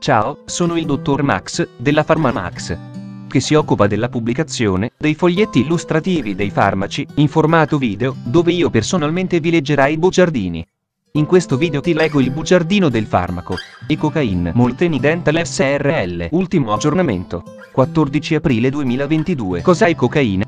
Ciao, sono il dottor Max, della PharmaMax, che si occupa della pubblicazione dei foglietti illustrativi dei farmaci, in formato video, dove io personalmente vi leggerai i bugiardini. In questo video ti leggo il bugiardino del farmaco. E cocaine Molteni Dental SRL. Ultimo aggiornamento. 14 aprile 2022. Cos'è cocaina?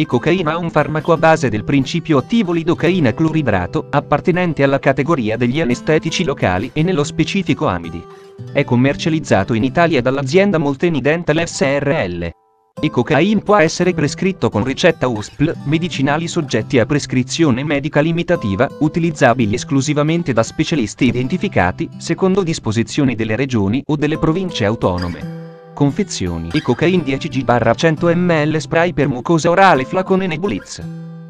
E cocaina un farmaco a base del principio attivo lidocaina cloridrato, appartenente alla categoria degli anestetici locali e nello specifico amidi. È commercializzato in Italia dall'azienda Molteni Dental SRL. E cocaine può essere prescritto con ricetta USPL, medicinali soggetti a prescrizione medica limitativa, utilizzabili esclusivamente da specialisti identificati, secondo disposizioni delle regioni o delle province autonome confezioni e cocaine 10G-100 ml spray per mucosa orale flacone Nebuliz.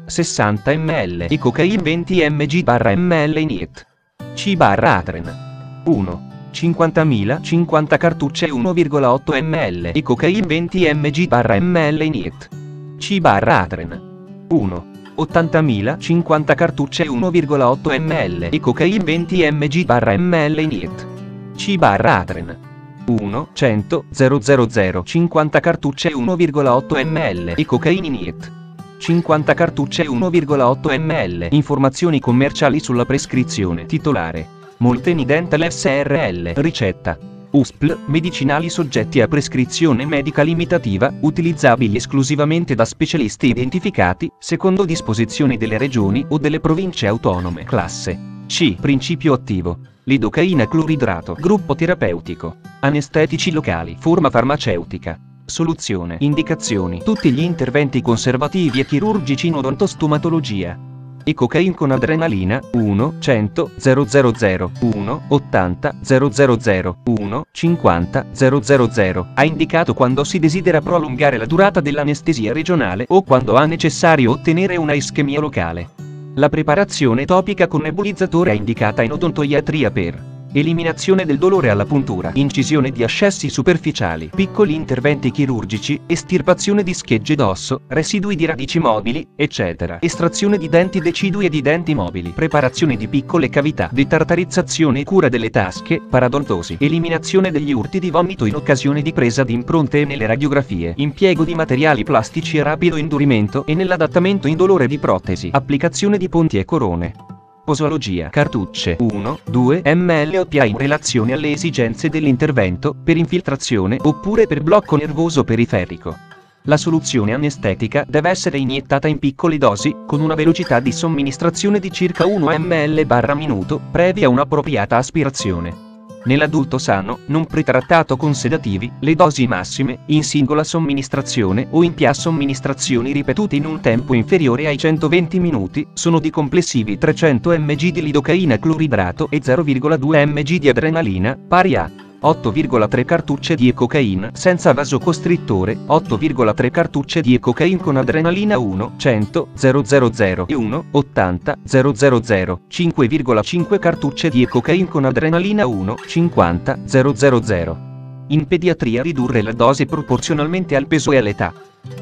60 ml e cocaine 20 mg-ml in it. C-Atren. 1. 50.000 50 cartucce 1,8 ml e cocaine 20 mg-ml in it. C-Atren. 1. 80.000 50 cartucce 1,8 ml e cocaine 20 mg-ml in it. C-Atren. 1 100 000 50 cartucce 1,8 ml e cocaine in it. 50 cartucce 1,8 ml. Informazioni commerciali sulla prescrizione. Titolare. Molteni Dental SRL. Ricetta. USPL, medicinali soggetti a prescrizione medica limitativa, utilizzabili esclusivamente da specialisti identificati, secondo disposizioni delle regioni o delle province autonome. Classe C. Principio attivo. Lidocaina cloridrato. Gruppo terapeutico. Anestetici locali. Forma farmaceutica. Soluzione. Indicazioni. Tutti gli interventi conservativi e chirurgici in odontostomatologia. E cocaine con adrenalina 1 100 000 1 80 000 1 50 000 ha indicato quando si desidera prolungare la durata dell'anestesia regionale o quando è necessario ottenere una ischemia locale. La preparazione topica con nebulizzatore è indicata in odontoiatria per eliminazione del dolore alla puntura, incisione di ascessi superficiali, piccoli interventi chirurgici, estirpazione di schegge d'osso, residui di radici mobili, eccetera, estrazione di denti decidui e di denti mobili, preparazione di piccole cavità, detartarizzazione e cura delle tasche, paradontosi, eliminazione degli urti di vomito in occasione di presa di impronte e nelle radiografie, impiego di materiali plastici e rapido indurimento e nell'adattamento indolore di protesi, applicazione di ponti e corone. Posologia cartucce 1, 2 ml OPA in relazione alle esigenze dell'intervento, per infiltrazione oppure per blocco nervoso periferico. La soluzione anestetica deve essere iniettata in piccole dosi, con una velocità di somministrazione di circa 1 ml barra minuto, previa un'appropriata aspirazione. Nell'adulto sano, non pretrattato con sedativi, le dosi massime, in singola somministrazione o in PA somministrazioni ripetute in un tempo inferiore ai 120 minuti, sono di complessivi 300 mg di lidocaina cloridrato e 0,2 mg di adrenalina, pari a 8,3 cartucce di cocaine senza vasocostrittore, 8,3 cartucce di cocaine con adrenalina 1, 100, 000 e 1, 80, 000, 5,5 cartucce di cocaine con adrenalina 1, 50, 000. In pediatria ridurre la dose proporzionalmente al peso e all'età.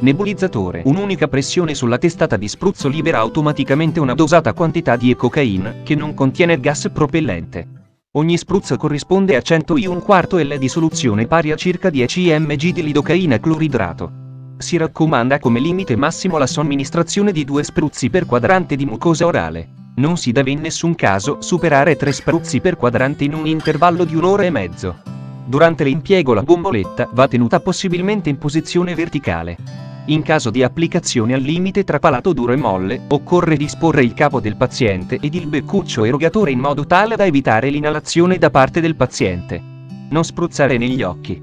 Nebulizzatore. Un'unica pressione sulla testata di spruzzo libera automaticamente una dosata quantità di cocaine, che non contiene gas propellente. Ogni spruzzo corrisponde a 100 I un quarto L di soluzione pari a circa 10 mg di lidocaina cloridrato. Si raccomanda come limite massimo la somministrazione di due spruzzi per quadrante di mucosa orale. Non si deve in nessun caso superare 3 spruzzi per quadrante in un intervallo di un'ora e mezzo. Durante l'impiego la bomboletta va tenuta possibilmente in posizione verticale. In caso di applicazione al limite tra palato duro e molle, occorre disporre il capo del paziente ed il beccuccio erogatore in modo tale da evitare l'inalazione da parte del paziente. Non spruzzare negli occhi.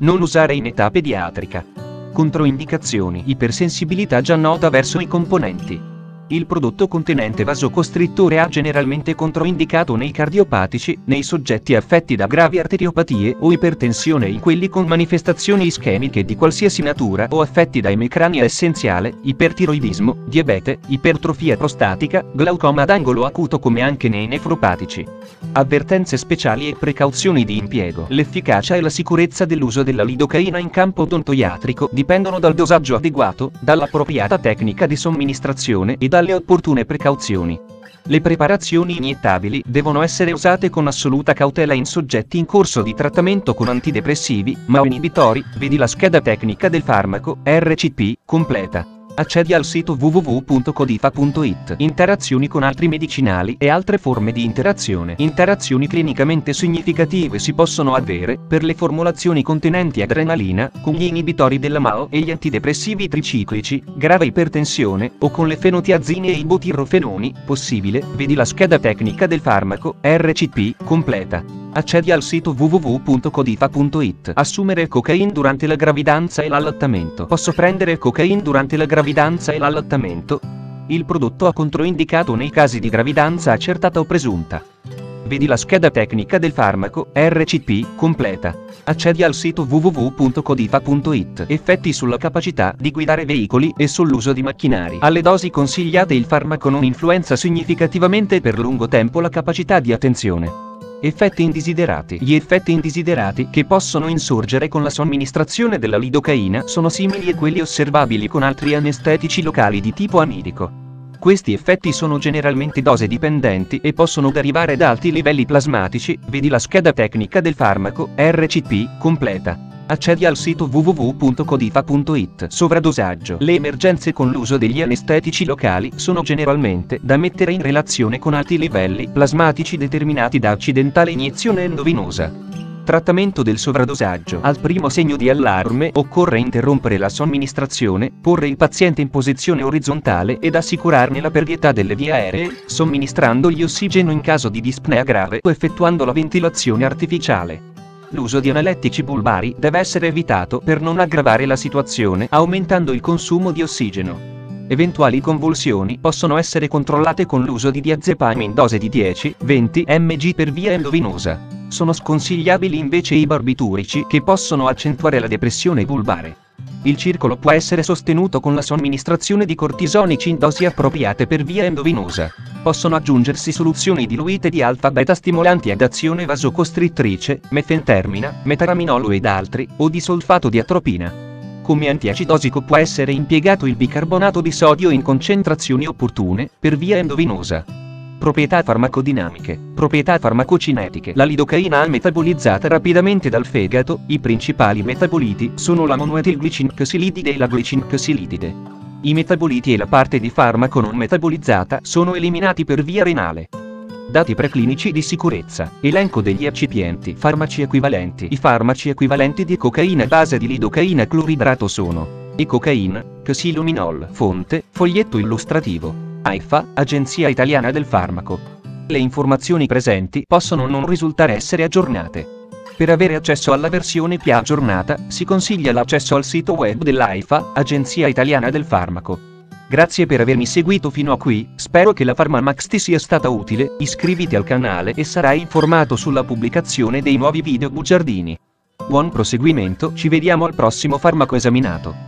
Non usare in età pediatrica. Controindicazioni. Ipersensibilità già nota verso i componenti. Il prodotto contenente vasocostrittore ha generalmente controindicato nei cardiopatici, nei soggetti affetti da gravi arteriopatie o ipertensione e in quelli con manifestazioni ischemiche di qualsiasi natura o affetti da emicrania essenziale, ipertiroidismo, diabete, ipertrofia prostatica, glaucoma ad angolo acuto come anche nei nefropatici. Avvertenze speciali e precauzioni di impiego. L'efficacia e la sicurezza dell'uso della lidocaina in campo odontoiatrico dipendono dal dosaggio adeguato, dall'appropriata tecnica di somministrazione e dalle opportune precauzioni. Le preparazioni iniettabili devono essere usate con assoluta cautela in soggetti in corso di trattamento con antidepressivi, ma inibitori, vedi la scheda tecnica del farmaco, RCP, completa. Accedi al sito www.codifa.it. Interazioni con altri medicinali e altre forme di interazione. Interazioni clinicamente significative si possono avere per le formulazioni contenenti adrenalina, con gli inibitori della MAO e gli antidepressivi triciclici, grave ipertensione, o con le fenotiazine e i butirrofenoni, possibile, vedi la scheda tecnica del farmaco, RCP, completa. Accedi al sito www.codifa.it. Assumere cocaine durante la gravidanza e l'allattamento. Posso prendere cocaine durante la gravidanza e l'allattamento? Il prodotto ha controindicato nei casi di gravidanza accertata o presunta. Vedi la scheda tecnica del farmaco, RCP, completa. Accedi al sito www.codifa.it. Effetti sulla capacità di guidare veicoli e sull'uso di macchinari. Alle dosi consigliate il farmaco non influenza significativamente per lungo tempo la capacità di attenzione. Effetti indesiderati. Gli effetti indesiderati che possono insorgere con la somministrazione della lidocaina sono simili a quelli osservabili con altri anestetici locali di tipo amidico. Questi effetti sono generalmente dose dipendenti e possono derivare da alti livelli plasmatici, vedi la scheda tecnica del farmaco, RCP, completa. Accedi al sito www.codifa.it. Sovradosaggio. Le emergenze con l'uso degli anestetici locali sono generalmente da mettere in relazione con alti livelli plasmatici determinati da accidentale iniezione endovenosa. Trattamento del sovradosaggio. Al primo segno di allarme occorre interrompere la somministrazione, porre il paziente in posizione orizzontale ed assicurarne la pervietà delle vie aeree, somministrandogli ossigeno in caso di dispnea grave o effettuando la ventilazione artificiale. L'uso di analettici bulbari deve essere evitato per non aggravare la situazione aumentando il consumo di ossigeno. Eventuali convulsioni possono essere controllate con l'uso di diazepam in dose di 10-20 mg per via endovenosa. Sono sconsigliabili invece i barbiturici che possono accentuare la depressione bulbare. Il circolo può essere sostenuto con la somministrazione di cortisonici in dosi appropriate per via endovenosa. Possono aggiungersi soluzioni diluite di alfa-beta stimolanti ad azione vasocostrittrice, mefentermina, metaraminolo ed altri, o di solfato di atropina. Come antiacidosico può essere impiegato il bicarbonato di sodio in concentrazioni opportune, per via endovenosa. Proprietà farmacodinamiche. Proprietà farmacocinetiche. La lidocaina è metabolizzata rapidamente dal fegato, i principali metaboliti sono la monoetilglicinxilidide e la glicinxilidide. I metaboliti e la parte di farmaco non metabolizzata sono eliminati per via renale. Dati preclinici di sicurezza. Elenco degli eccipienti. Farmaci equivalenti. I farmaci equivalenti di cocaina base di lidocaina cloridrato sono Ecocaine, Xylominol. Fonte, foglietto illustrativo. AIFA, Agenzia Italiana del Farmaco. Le informazioni presenti possono non risultare essere aggiornate. Per avere accesso alla versione più aggiornata, si consiglia l'accesso al sito web dell'AIFA, Agenzia Italiana del Farmaco. Grazie per avermi seguito fino a qui, spero che la PharmaMax ti sia stata utile, iscriviti al canale e sarai informato sulla pubblicazione dei nuovi video bugiardini. Buon proseguimento, ci vediamo al prossimo farmaco esaminato.